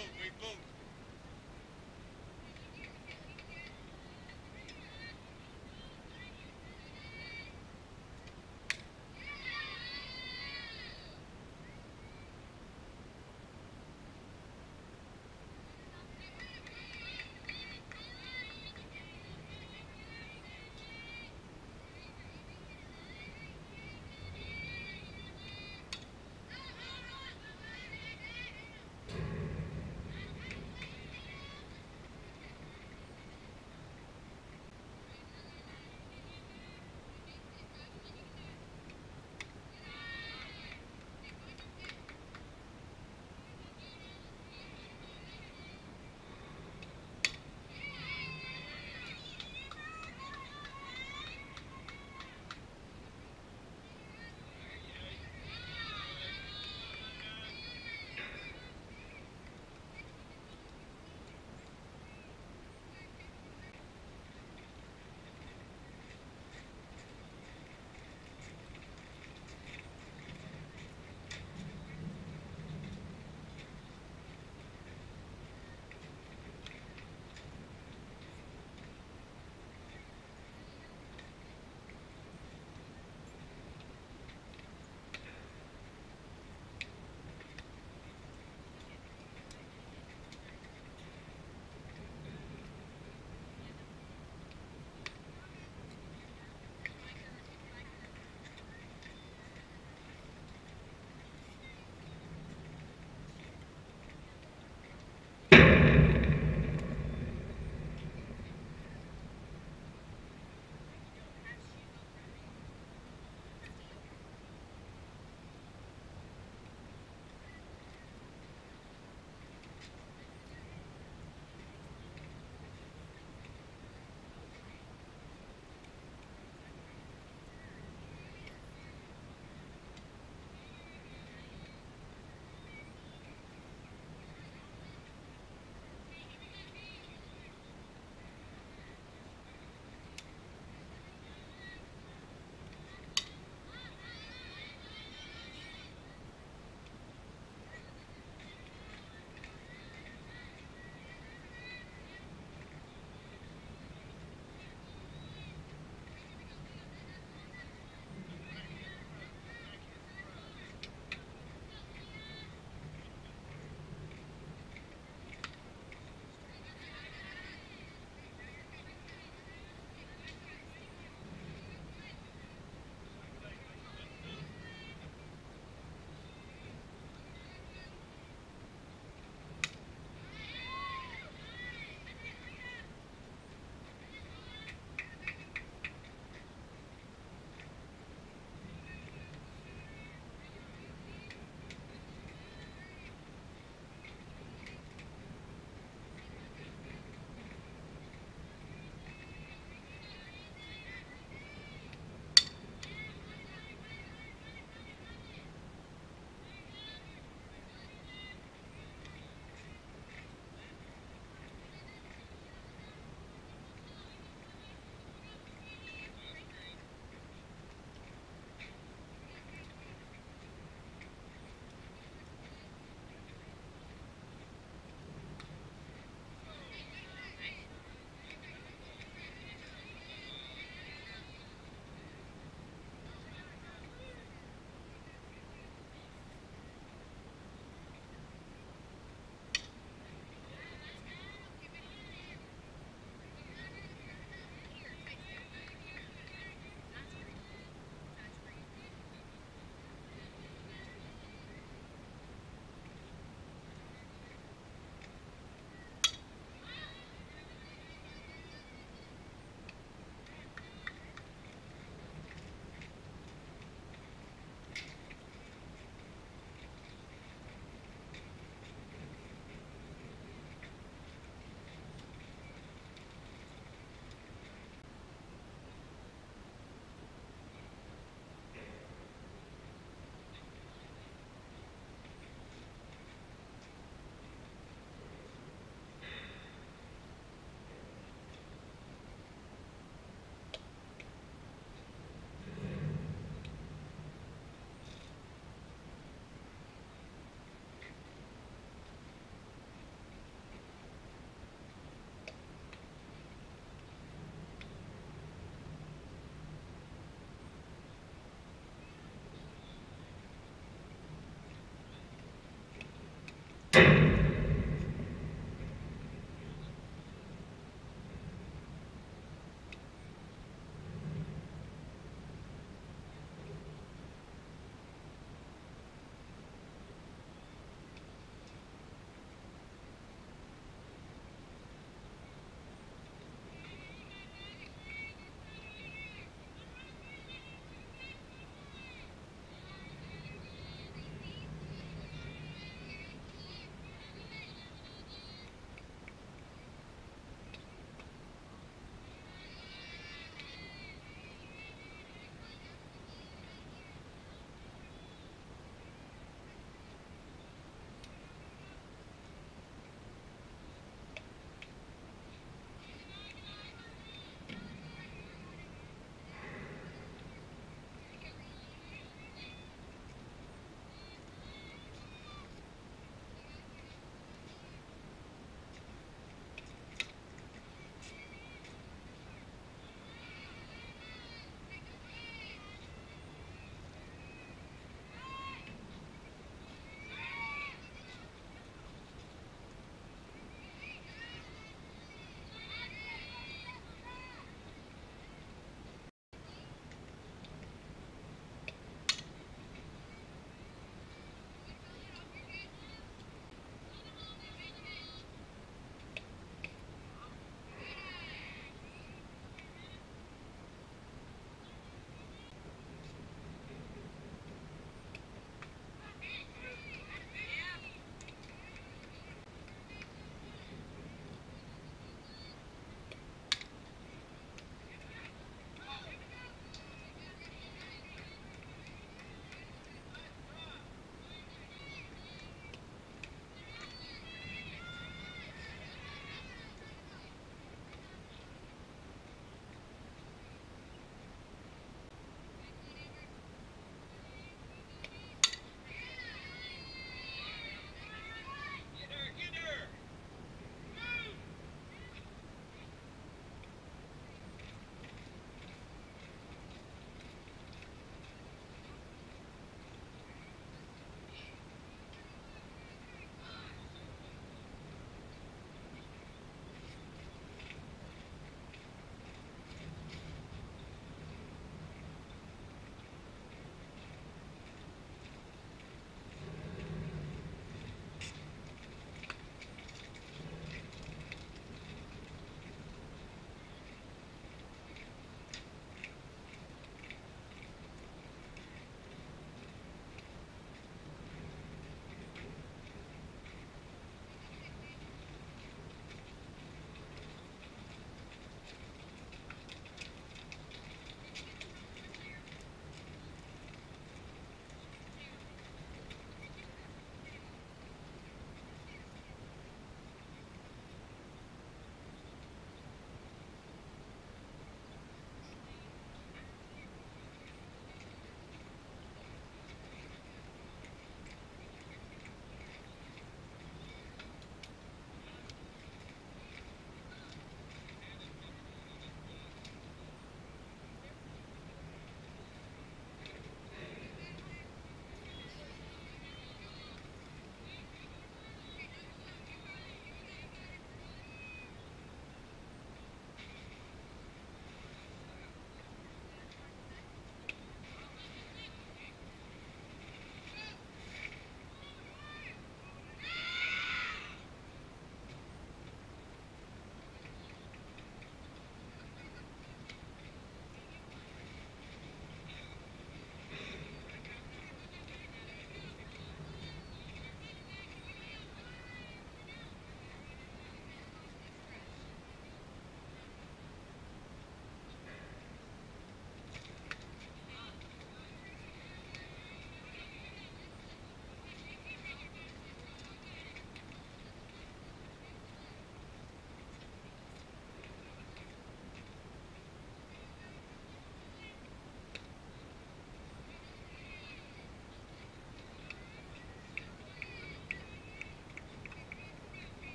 go, we go.